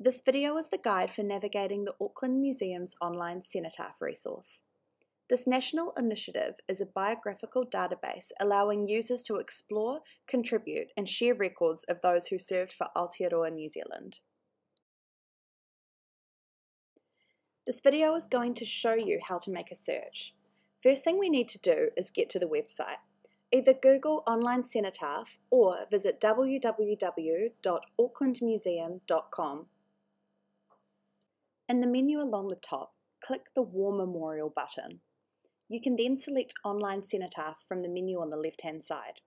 This video is the guide for navigating the Auckland Museum's online cenotaph resource. This national initiative is a biographical database allowing users to explore, contribute and share records of those who served for Aotearoa New Zealand. This video is going to show you how to make a search. First thing we need to do is get to the website. Either Google Online Cenotaph or visit www.aucklandmuseum.com. In the menu along the top, click the War Memorial button. You can then select Online Cenotaph from the menu on the left-hand side.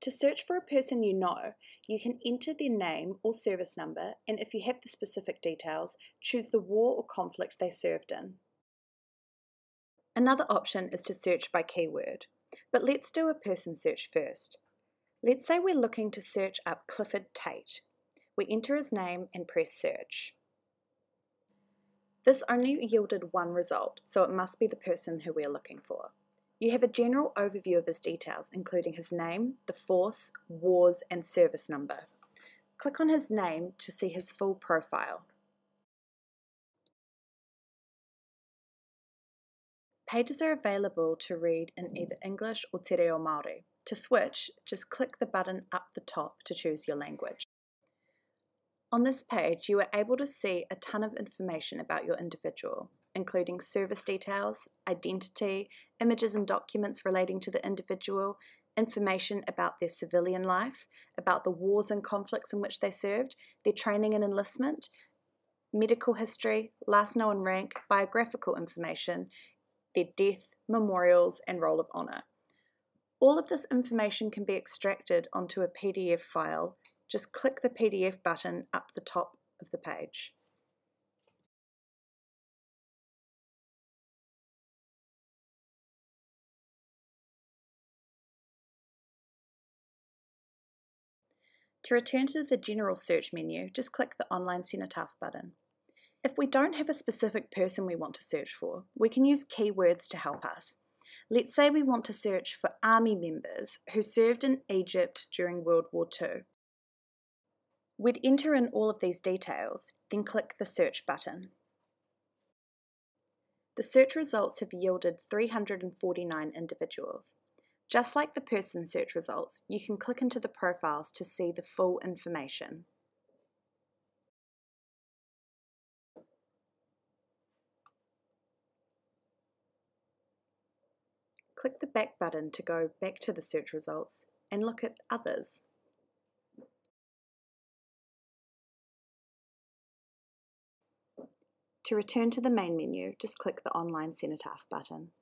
To search for a person you know, you can enter their name or service number and if you have the specific details, choose the war or conflict they served in. Another option is to search by keyword, but let's do a person search first. Let's say we're looking to search up Clifford Tate. We enter his name and press search. This only yielded one result, so it must be the person who we're looking for. You have a general overview of his details, including his name, the force, wars, and service number. Click on his name to see his full profile. Pages are available to read in either English or Te Reo Māori. To switch, just click the button up the top to choose your language. On this page, you are able to see a ton of information about your individual, including service details, identity, images and documents relating to the individual, information about their civilian life, about the wars and conflicts in which they served, their training and enlistment, medical history, last known rank, biographical information, their death, memorials, and roll of honour. All of this information can be extracted onto a PDF file just click the PDF button up the top of the page. To return to the General Search menu, just click the Online Cenotaph button. If we don't have a specific person we want to search for, we can use keywords to help us. Let's say we want to search for army members who served in Egypt during World War II. We'd enter in all of these details, then click the search button. The search results have yielded 349 individuals. Just like the person search results, you can click into the profiles to see the full information. Click the back button to go back to the search results and look at others. To return to the main menu, just click the Online Cenotaph button.